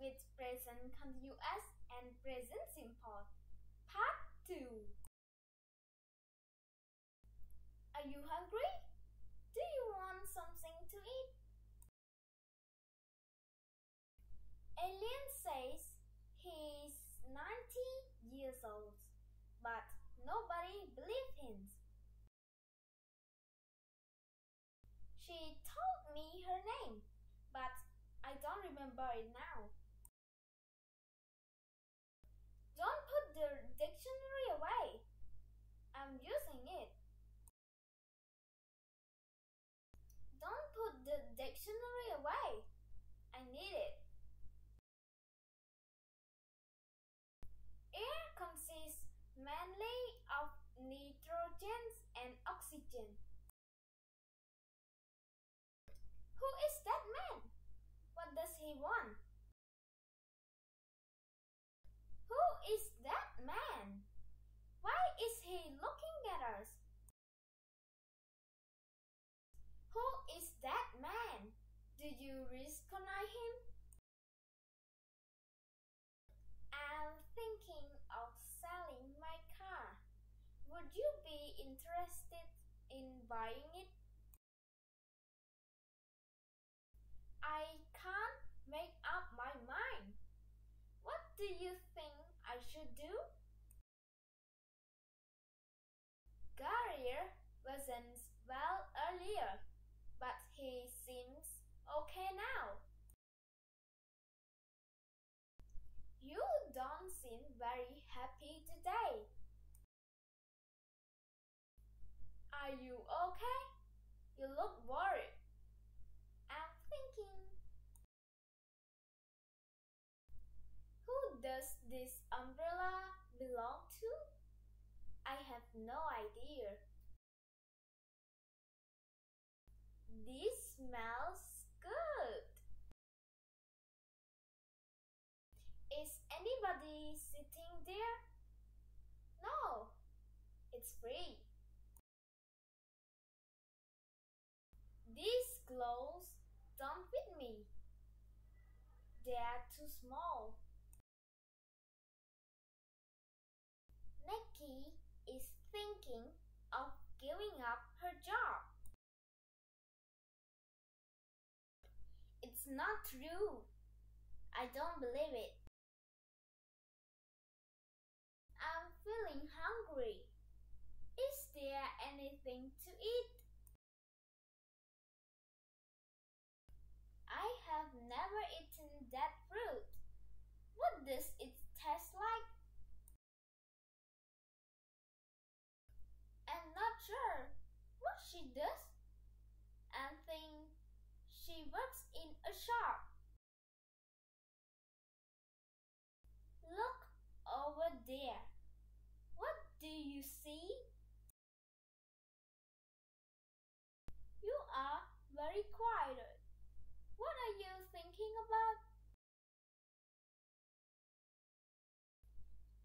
with present continuous and present simple. Part 2 Are you hungry? Do you want something to eat? Alan says he's 90 years old, but nobody believes him. She told me her name, but I don't remember it now. Don't put the dictionary away. I'm using it. Don't put the dictionary away. I need it. Air consists mainly of nitrogen and oxygen. Who is that man? What does he want? Who is that man? Why is he looking at us? Who is that man? Do you recognize him? I'm thinking of selling my car. Would you be interested in buying it? I can't make up my mind. What do you think I should do? Gary wasn't well earlier, but he seems okay now. You don't seem very happy today. Are you okay? You look worried. I'm thinking. Who does this umbrella belong to? I have no idea. This smells good. Is anybody sitting there? No, it's free. These clothes don't fit me. They are too small. Nikki is thinking of giving up her job. It's not true. I don't believe it. I'm feeling hungry. Is there anything to eat? I have never eaten that fruit. What does it taste like? I'm not sure what she does. I think she works in a shop. Look over there. What do you see? You are very quiet. What are you thinking about?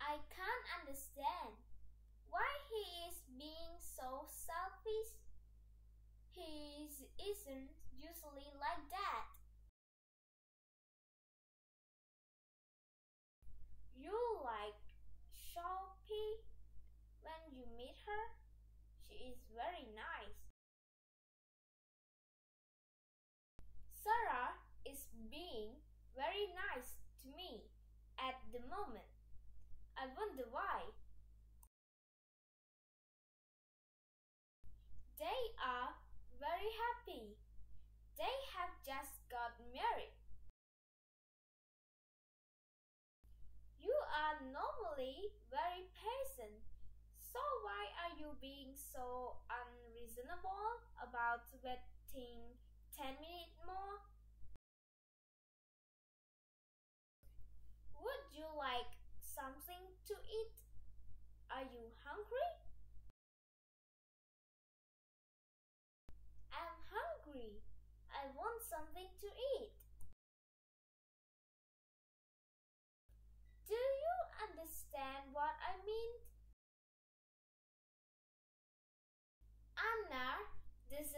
I can't understand why he is being so selfish. He isn't usually like that. You like Sophie when you meet her? She is very nice. Sarah is being very nice to me at the moment. I wonder why. They are very happy. They have just got married. You are normally very patient, so why are you being so unreasonable about waiting 10 minutes more? Would you like something to eat? Are you hungry? I'm hungry. I want something to eat. Do you understand what I mean? Anna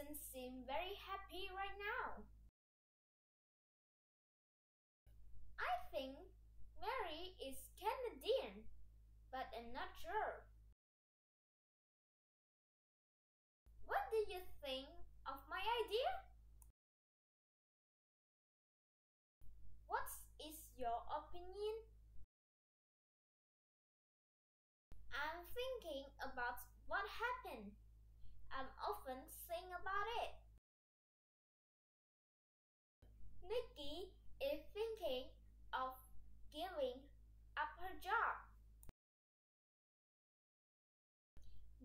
doesn't seem very happy right now. I think Mary is Canadian, but I'm not sure. What do you think of my idea? What is your opinion? I'm thinking about what happened. I'm often think about it. Nikki is thinking of giving up her job.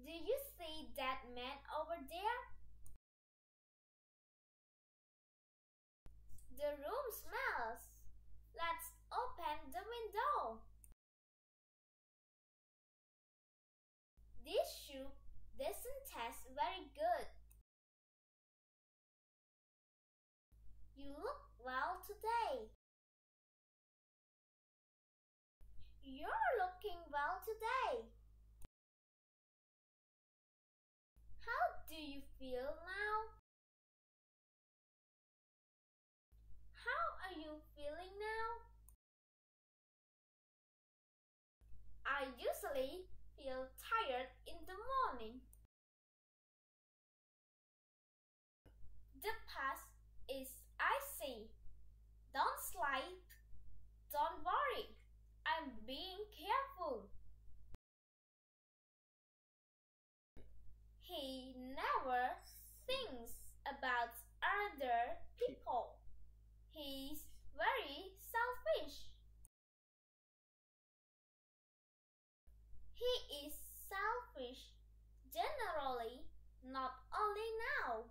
Do you see that man over there? The room smells. Let's open the window. This soup doesn't taste very good. You look well today. You're looking well today. Feel now? How are you feeling now? I usually feel tired in the morning. The past is icy. Don't slide. Don't worry. I'm being careful. He never thinks about other people. He's very selfish. He is generally, not only now.